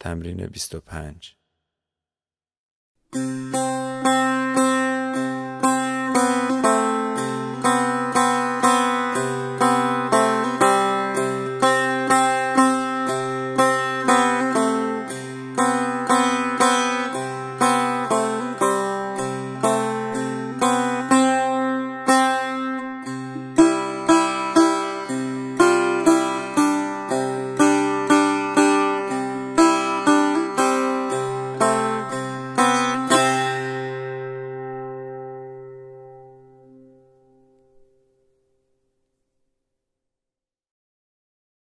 تمرین 25